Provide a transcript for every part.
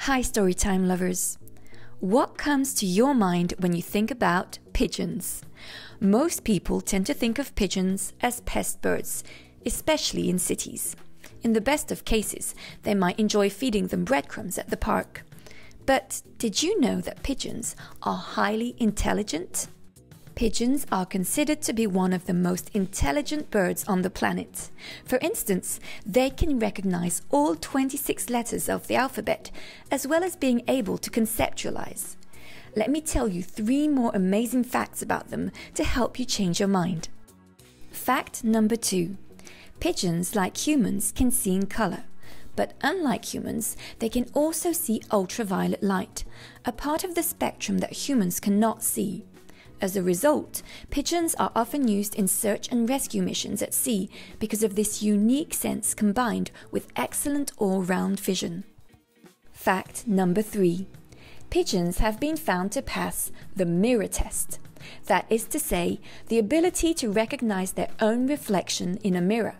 Hi, Storytime lovers. What comes to your mind when you think about pigeons? Most people tend to think of pigeons as pest birds, especially in cities. In the best of cases, they might enjoy feeding them breadcrumbs at the park. But did you know that pigeons are highly intelligent? Pigeons are considered to be one of the most intelligent birds on the planet. For instance, they can recognize all 26 letters of the alphabet, as well as being able to conceptualize. Let me tell you three more amazing facts about them to help you change your mind. Fact number two Pigeons, like humans, can see in color. But unlike humans, they can also see ultraviolet light, a part of the spectrum that humans cannot see. As a result, pigeons are often used in search and rescue missions at sea because of this unique sense combined with excellent all round vision. Fact number three Pigeons have been found to pass the mirror test. That is to say, the ability to recognize their own reflection in a mirror.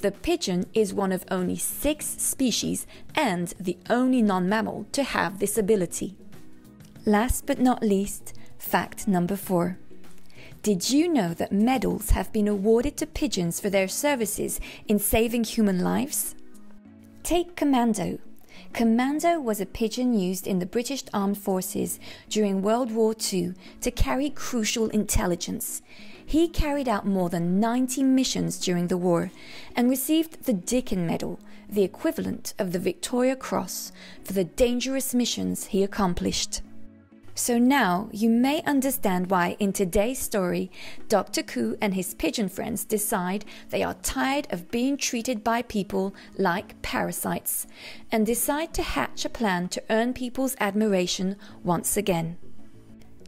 The pigeon is one of only six species and the only non mammal to have this ability. Last but not least, Fact number four. Did you know that medals have been awarded to pigeons for their services in saving human lives? Take Commando. Commando was a pigeon used in the British Armed Forces during World War II to carry crucial intelligence. He carried out more than 90 missions during the war and received the Dickin Medal, the equivalent of the Victoria Cross, for the dangerous missions he accomplished. So now you may understand why in today's story, Dr. Coo and his pigeon friends decide they are tired of being treated by people like parasites and decide to hatch a plan to earn people's admiration once again.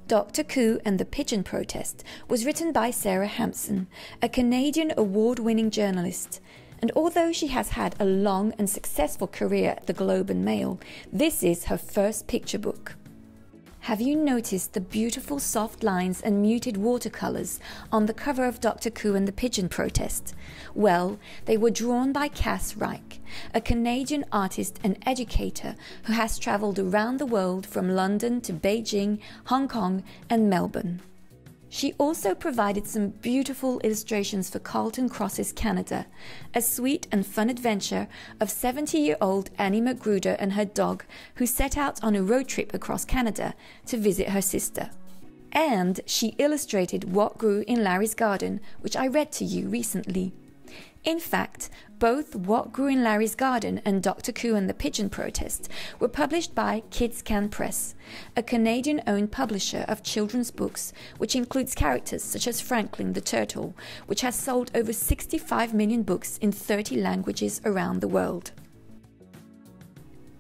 Dr. Coo and the Pigeon Protest was written by Sarah Hampson, a Canadian award winning journalist. And although she has had a long and successful career at the Globe and Mail, this is her first picture book. Have you noticed the beautiful soft lines and muted watercolors on the cover of Dr. Coo and the Pigeon Protest? Well, they were drawn by Kass Reich, a Canadian artist and educator who has traveled around the world from London to Beijing, Hong Kong, and Melbourne. She also provided some beautiful illustrations for Carson Crosses Canada, a sweet and fun adventure of 70 year old Annie Magruder and her dog who set out on a road trip across Canada to visit her sister. And she illustrated What Grew in Larry's Garden, which I read to you recently. In fact, both What Grew in Larry's Garden and Dr. Coo and the Pigeon Protest were published by Kids Can Press, a Canadian owned publisher of children's books, which includes characters such as Franklin the Turtle, which has sold over 65 million books in 30 languages around the world.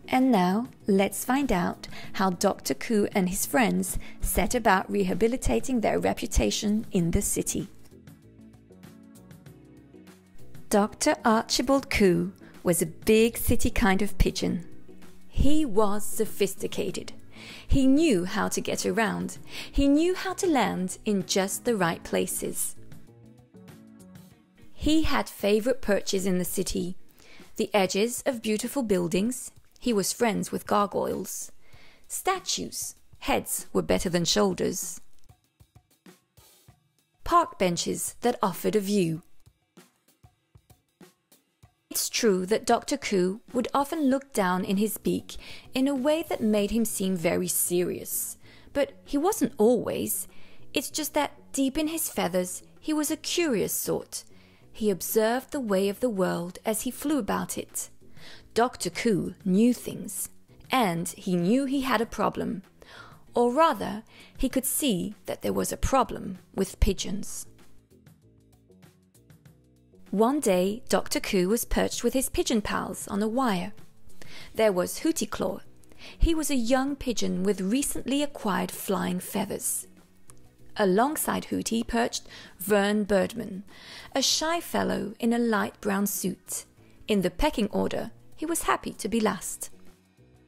And now, let's find out how Dr. Coo and his friends set about rehabilitating their reputation in the city. Dr. Archibald Coo was a big city kind of pigeon. He was sophisticated. He knew how to get around. He knew how to land in just the right places. He had favorite perches in the city, the edges of beautiful buildings. He was friends with gargoyles. Statues, heads were better than shoulders. Park benches that offered a view. It's true that Dr. Coo would often look down in his beak in a way that made him seem very serious. But he wasn't always. It's just that deep in his feathers, he was a curious sort. He observed the way of the world as he flew about it. Dr. Coo knew things, and he knew he had a problem. Or rather, he could see that there was a problem with pigeons. One day, Dr. Coo was perched with his pigeon pals on a wire. There was Hooty Claw. He was a young pigeon with recently acquired flying feathers. Alongside Hooty perched Vern Birdman, a shy fellow in a light brown suit. In the pecking order, he was happy to be last.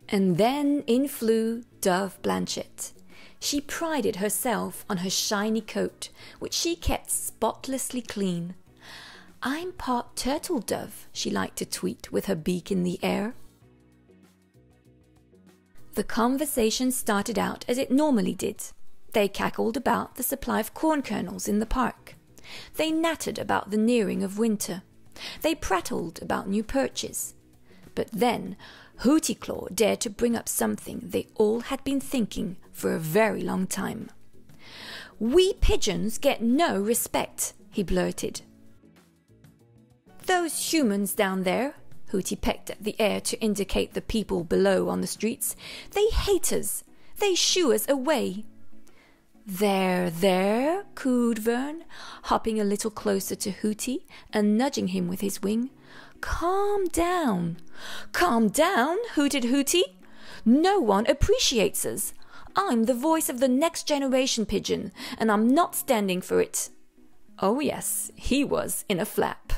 And then in flew Dove Blanchette. She prided herself on her shiny coat, which she kept spotlessly clean. I'm part turtle dove, she liked to tweet with her beak in the air. The conversation started out as it normally did. They cackled about the supply of corn kernels in the park. They nattered about the nearing of winter. They prattled about new perches. But then Hooty Claw dared to bring up something they all had been thinking for a very long time. We pigeons get no respect, he blurted. Those humans down there, Hooty pecked at the air to indicate the people below on the streets, they hate us. They shoo us away. There, there, cooed Vern, hopping a little closer to Hooty and nudging him with his wing. Calm down. Calm down, hooted Hooty. No one appreciates us. I'm the voice of the next generation pigeon, and I'm not standing for it. Oh, yes, he was in a flap.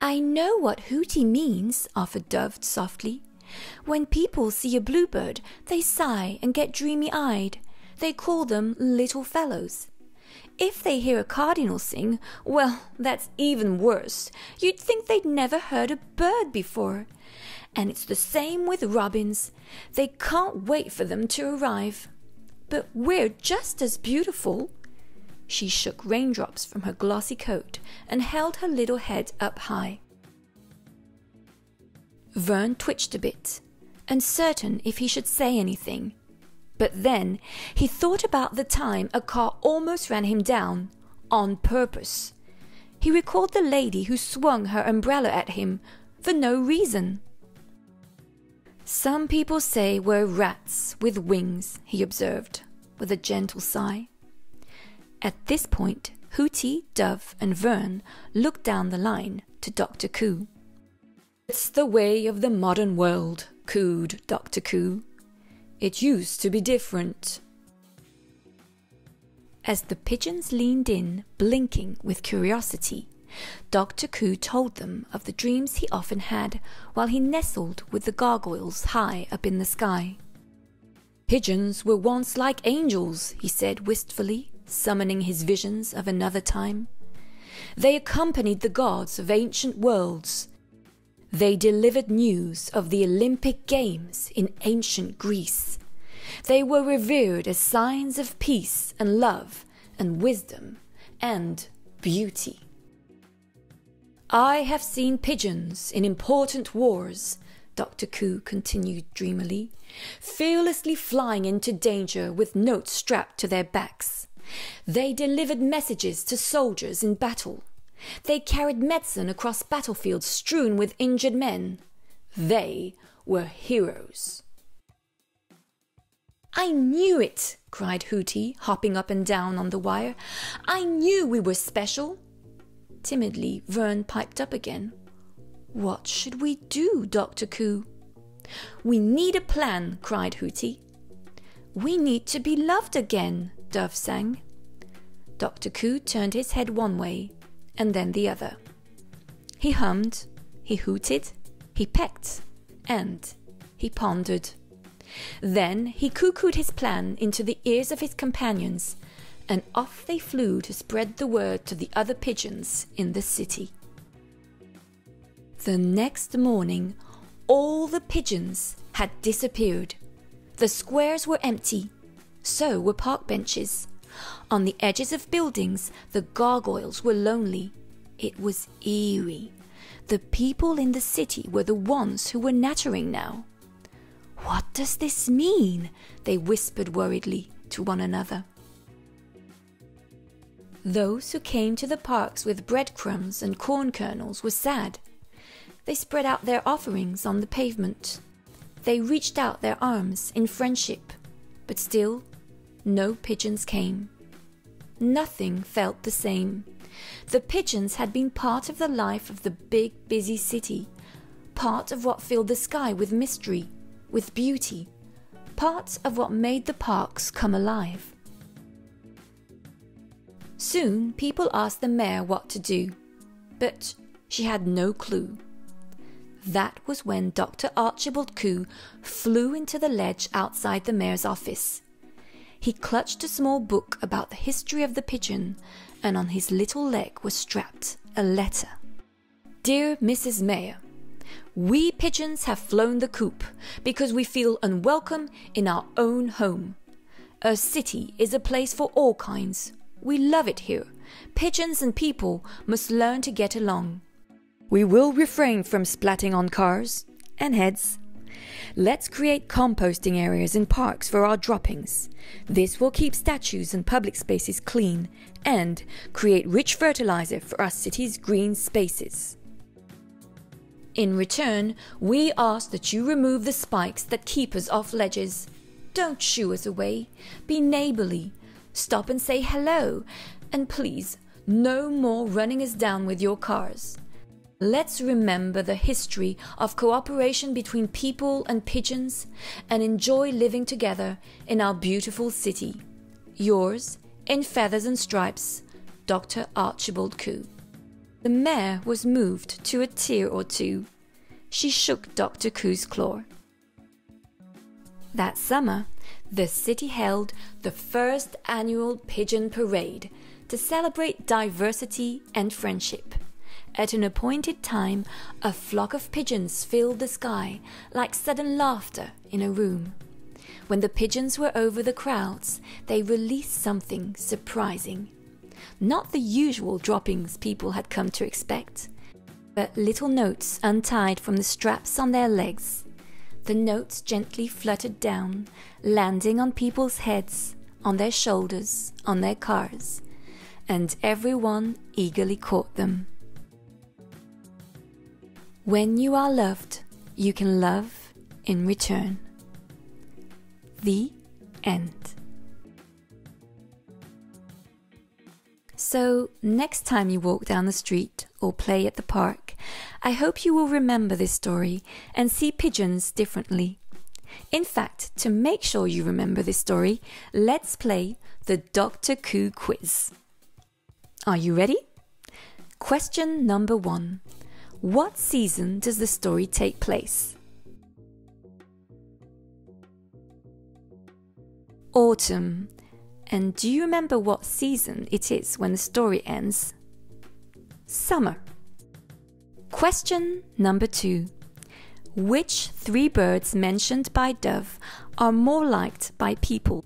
I know what Hooty means, offered Dove softly. When people see a bluebird, they sigh and get dreamy eyed. They call them little fellows. If they hear a cardinal sing, well, that's even worse. You'd think they'd never heard a bird before. And it's the same with robins. They can't wait for them to arrive. But we're just as beautiful. She shook raindrops from her glossy coat and held her little head up high. Vern twitched a bit, uncertain if he should say anything. But then he thought about the time a car almost ran him down, on purpose. He recalled the lady who swung her umbrella at him for no reason. Some people say we're rats with wings, he observed, with a gentle sigh. At this point, Hooty, Dove, and Vern looked down the line to Dr. Coo. It's the way of the modern world, cooed Dr. Coo. It used to be different. As the pigeons leaned in, blinking with curiosity, Dr. Coo told them of the dreams he often had while he nestled with the gargoyles high up in the sky. Pigeons were once like angels, he said wistfully, summoning his visions of another time. They accompanied the gods of ancient worlds, they delivered news of the Olympic Games in ancient Greece. They were revered as signs of peace and love and wisdom and beauty. I have seen pigeons in important wars, Dr. Coo continued dreamily, fearlessly flying into danger with notes strapped to their backs. They delivered messages to soldiers in battle they carried medicine across battlefields strewn with injured men. They were heroes. I knew it, cried Hooty, hopping up and down on the wire. I knew we were special. Timidly, Vern piped up again. What should we do, Dr. Coo? We need a plan, cried Hooty. We need to be loved again, Dove sang. Dr. Coo turned his head one way, and then the other. He hummed, he hooted, he pecked, and he pondered. Then he cuckooed his plan into the ears of his companions, and off they flew to spread the word to the other pigeons in the city. The next morning, all the pigeons had disappeared. The squares were empty, so were park benches. On the edges of buildings, the gargoyles were lonely. It was eerie. The people in the city were the ones who were nattering now. What does this mean? They whispered worriedly to one another. Those who came to the parks with breadcrumbs and corn kernels were sad. They spread out their offerings on the pavement. They reached out their arms in friendship, but still no pigeons came. Nothing felt the same. The pigeons had been part of the life of the big, busy city, part of what filled the sky with mystery, with beauty, part of what made the parks come alive. Soon people asked the mayor what to do, but she had no clue. That was when Dr. Archibald Coo flew into the ledge outside the mayor's office. He clutched a small book about the history of the pigeon, and on his little leg was strapped a letter. Dear Mrs. Mayor, We pigeons have flown the coop because we feel unwelcome in our own home. A city is a place for all kinds. We love it here. Pigeons and people must learn to get along. We will refrain from splatting on cars and heads. Let's create composting areas in parks for our droppings. This will keep statues and public spaces clean and create rich fertilizer for our city's green spaces. In return, we ask that you remove the spikes that keep us off ledges. Don't shoo us away. Be neighborly. Stop and say hello. And please, no more running us down with your cars. Let's remember the history of cooperation between people and pigeons and enjoy living together in our beautiful city. Yours, in feathers and stripes, Dr. Archibald Coo. The mare was moved to a tear or two. She shook Dr. Coo's claw. That summer, the city held the first annual Pigeon Parade to celebrate diversity and friendship. At an appointed time, a flock of pigeons filled the sky like sudden laughter in a room. When the pigeons were over the crowds, they released something surprising. Not the usual droppings people had come to expect, but little notes untied from the straps on their legs. The notes gently fluttered down, landing on people's heads, on their shoulders, on their cars, and everyone eagerly caught them. When you are loved, you can love in return. The end. So, next time you walk down the street or play at the park, I hope you will remember this story and see pigeons differently. In fact, to make sure you remember this story, let's play the Dr. Coo quiz. Are you ready? Question number one what season does the story take place? Autumn. And do you remember what season it is when the story ends? Summer. Question number two. Which three birds mentioned by Dove are more liked by people?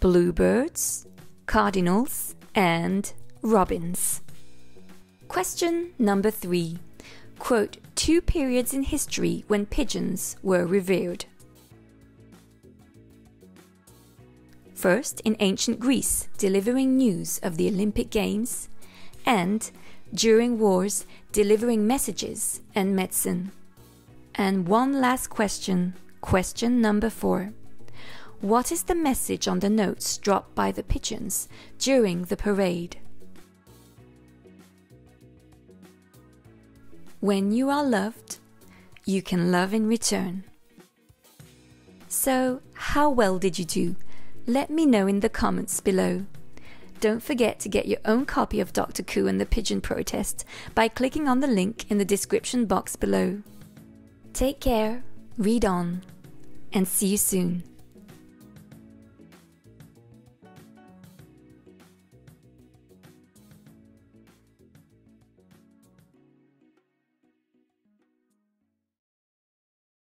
Bluebirds, cardinals, and robins. Question number three. Quote two periods in history when pigeons were revered. First, in ancient Greece, delivering news of the Olympic Games, and during wars, delivering messages and medicine. And one last question, question number four. What is the message on the notes dropped by the pigeons during the parade? When you are loved, you can love in return. So, how well did you do? Let me know in the comments below. Don't forget to get your own copy of Dr. Coo and the Pigeon Protest by clicking on the link in the description box below. Take care, read on, and see you soon.